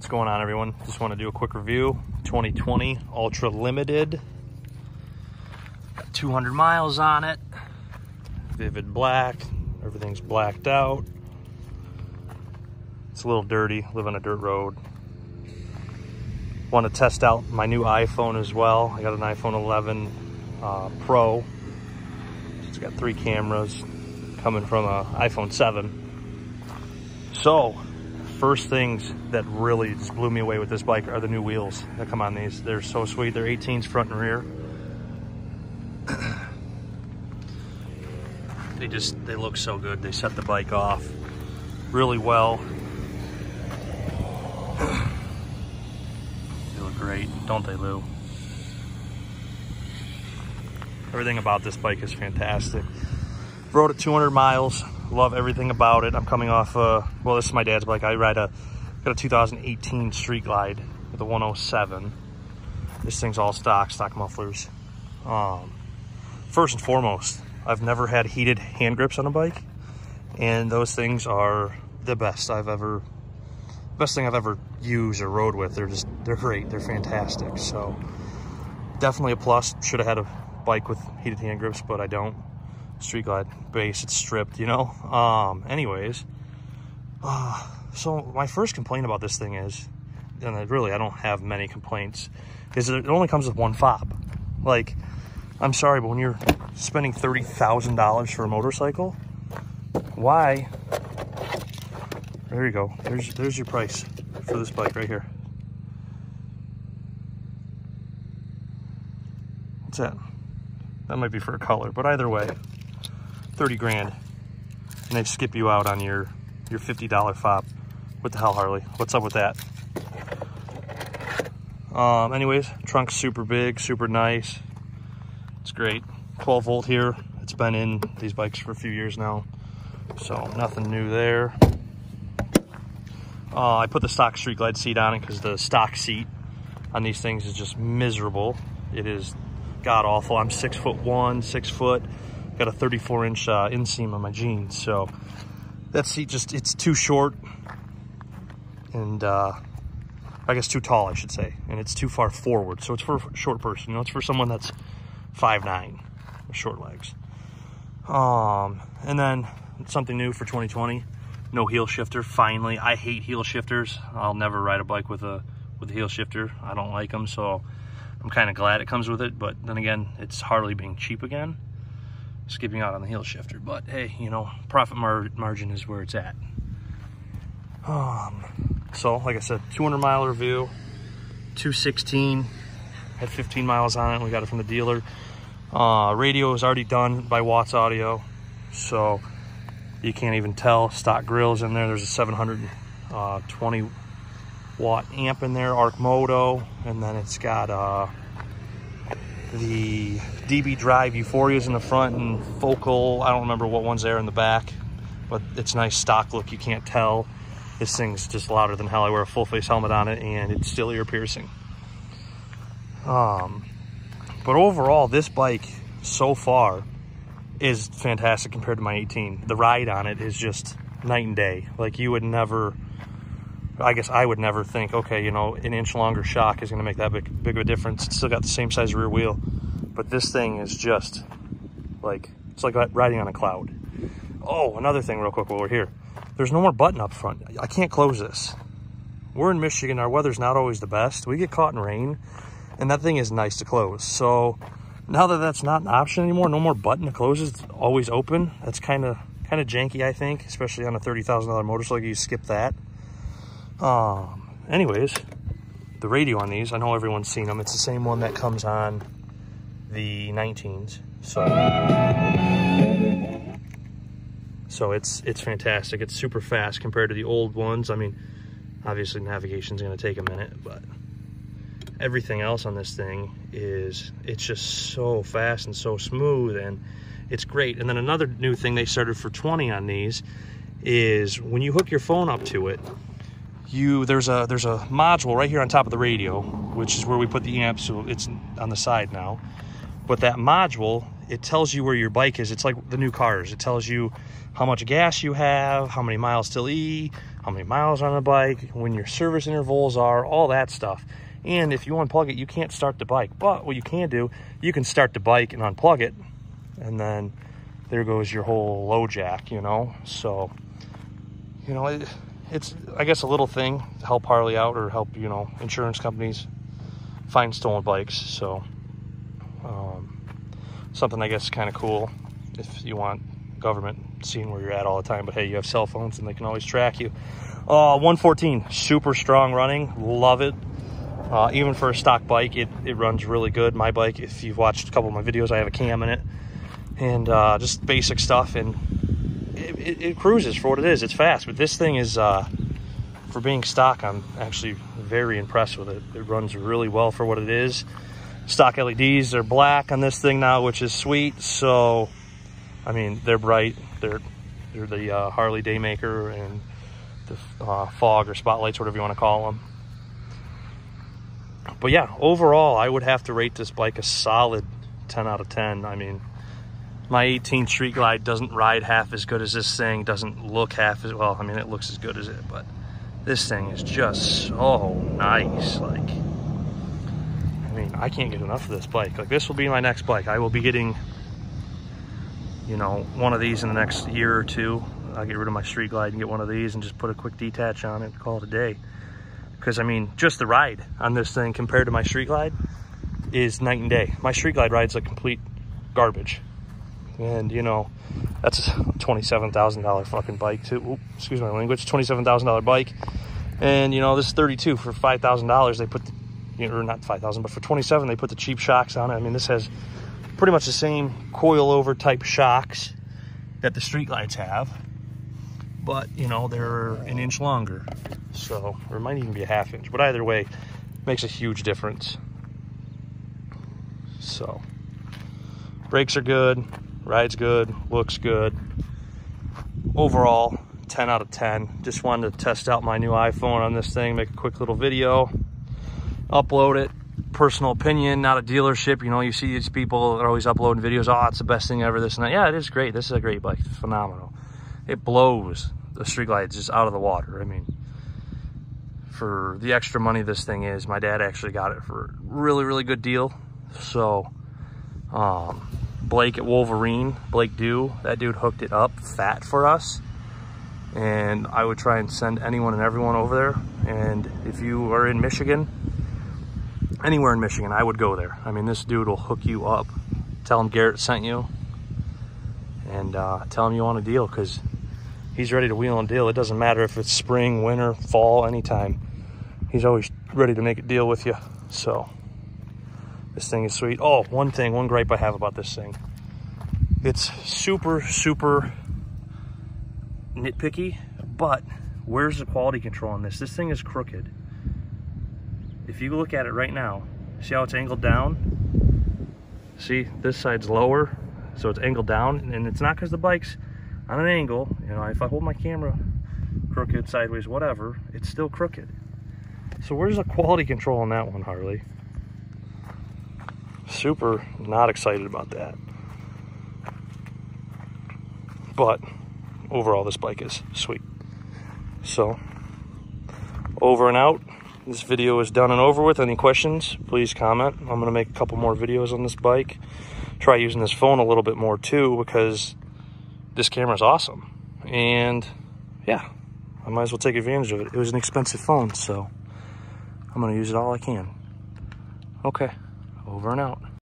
What's going on everyone? Just want to do a quick review. 2020 Ultra Limited. Got 200 miles on it. Vivid black. Everything's blacked out. It's a little dirty, live on a dirt road. Want to test out my new iPhone as well. I got an iPhone 11 uh, Pro. It's got three cameras coming from an iPhone 7. So, first things that really just blew me away with this bike are the new wheels that come on these. They're so sweet. They're 18s front and rear. they just, they look so good. They set the bike off really well. they look great, don't they, Lou? Everything about this bike is fantastic. Rode it 200 miles, Love everything about it. I'm coming off, uh, well, this is my dad's bike. I ride a, got a 2018 Street Glide with a 107. This thing's all stock, stock mufflers. Um, first and foremost, I've never had heated hand grips on a bike. And those things are the best I've ever, best thing I've ever used or rode with. They're just, they're great. They're fantastic. So definitely a plus. Should have had a bike with heated hand grips, but I don't. Street Glide base. It's stripped, you know? Um, anyways, uh, so my first complaint about this thing is, and really I don't have many complaints, is it only comes with one fob. Like, I'm sorry, but when you're spending $30,000 for a motorcycle, why? There you go. There's, there's your price for this bike right here. What's that? That might be for a color, but either way, 30 grand and they skip you out on your your $50 fob. What the hell, Harley? What's up with that? Um, anyways, trunk's super big, super nice. It's great. 12 volt here. It's been in these bikes for a few years now. So nothing new there. Uh, I put the stock Street Glide seat on it because the stock seat on these things is just miserable. It is god awful. I'm six foot one, six foot got a 34 inch uh, inseam on my jeans. So that seat just, it's too short and uh, I guess too tall, I should say. And it's too far forward. So it's for a short person, you know, it's for someone that's five nine, with short legs. Um, and then something new for 2020, no heel shifter, finally. I hate heel shifters. I'll never ride a bike with a, with a heel shifter. I don't like them, so I'm kind of glad it comes with it. But then again, it's Harley being cheap again skipping out on the heel shifter. But hey, you know, profit mar margin is where it's at. Um, so, like I said, 200 mile review, 216, had 15 miles on it. We got it from the dealer. Uh, radio is already done by Watts Audio, so you can't even tell. Stock grills in there. There's a 720 uh, watt amp in there, Arc Moto, and then it's got uh, the DB Drive Euphoria's in the front and Focal, I don't remember what one's there in the back, but it's nice stock look, you can't tell. This thing's just louder than hell. I wear a full face helmet on it and it's still ear piercing. Um, but overall, this bike so far is fantastic compared to my 18. The ride on it is just night and day. Like you would never, I guess I would never think, okay, you know, an inch longer shock is going to make that big, big of a difference. It's still got the same size rear wheel, but this thing is just like, it's like riding on a cloud. Oh, another thing real quick while we're here. There's no more button up front. I can't close this. We're in Michigan. Our weather's not always the best. We get caught in rain and that thing is nice to close. So now that that's not an option anymore, no more button to close, it's always open. That's kind of kind of janky, I think, especially on a $30,000 motorcycle, you skip that. Um, anyways, the radio on these, I know everyone's seen them. It's the same one that comes on the 19s. So, so it's it's fantastic. It's super fast compared to the old ones. I mean, obviously navigation's gonna take a minute, but everything else on this thing is, it's just so fast and so smooth and it's great. And then another new thing they started for 20 on these is when you hook your phone up to it, you there's a there's a module right here on top of the radio, which is where we put the amp, so it's on the side now. But that module, it tells you where your bike is. It's like the new cars. It tells you how much gas you have, how many miles till E, how many miles on the bike, when your service intervals are, all that stuff. And if you unplug it, you can't start the bike. But what you can do, you can start the bike and unplug it. And then there goes your whole LoJack, you know? So, you know, it, it's, I guess, a little thing to help Harley out or help, you know, insurance companies find stolen bikes. So, um, something I guess kind of cool if you want government seeing where you're at all the time. But hey, you have cell phones and they can always track you. Uh, 114, super strong running, love it. Uh, even for a stock bike, it, it runs really good. My bike, if you've watched a couple of my videos, I have a cam in it. And uh, just basic stuff, and it, it, it, cruises for what it is. It's fast, but this thing is, uh, for being stock, I'm actually very impressed with it. It runs really well for what it is. Stock LEDs, they're black on this thing now, which is sweet. So, I mean, they're bright. They're, they're the uh, Harley Daymaker and the uh, fog or spotlights, whatever you want to call them but yeah, overall, I would have to rate this bike a solid 10 out of 10. I mean, my 18 Street Glide doesn't ride half as good as this thing, doesn't look half as well. I mean, it looks as good as it, but this thing is just so nice. Like, mean, I can't get enough of this bike. Like, this will be my next bike. I will be getting, you know, one of these in the next year or two. I'll get rid of my Street Glide and get one of these and just put a quick detach on it, call it a day. Because, I mean, just the ride on this thing compared to my Street Glide is night and day. My Street Glide ride's like complete garbage. And, you know, that's a $27,000 fucking bike, too. Excuse my language. $27,000 bike. And, you know, this is 32 for $5,000. They put, you know, or not 5000 but for 27 they put the cheap shocks on it. I mean, this has pretty much the same coil over type shocks that the Street Glides have. But, you know, they're an inch longer. So, or it might even be a half inch, but either way, makes a huge difference. So, brakes are good, ride's good, looks good. Overall, 10 out of 10. Just wanted to test out my new iPhone on this thing, make a quick little video, upload it. Personal opinion, not a dealership. You know, you see these people that are always uploading videos. Oh, it's the best thing ever. This and that. Yeah, it is great. This is a great bike. Phenomenal. It blows the Street Glide just out of the water. I mean, for the extra money this thing is. My dad actually got it for really, really good deal. So, um, Blake at Wolverine, Blake Dew, that dude hooked it up fat for us. And I would try and send anyone and everyone over there. And if you are in Michigan, anywhere in Michigan, I would go there. I mean, this dude will hook you up. Tell him Garett sent you. And uh, tell him you want a deal because he's ready to wheel and deal. It doesn't matter if it's spring, winter, fall, anytime he's always ready to make a deal with you. So this thing is sweet. Oh, one thing, one gripe I have about this thing. It's super, super nitpicky, but where's the quality control on this? This thing is crooked. If you look at it right now, see how it's angled down? See, this side's lower, so it's angled down, and it's not because the bike's on an angle. You know, if I hold my camera crooked, sideways, whatever, it's still crooked. So where's the quality control on that one, Harley? Super not excited about that. But overall, this bike is sweet. So over and out. This video is done and over with. Any questions, please comment. I'm going to make a couple more videos on this bike. Try using this phone a little bit more too because this camera is awesome. And yeah, I might as well take advantage of it. It was an expensive phone, so... I'm going to use it all I can. Okay, over and out.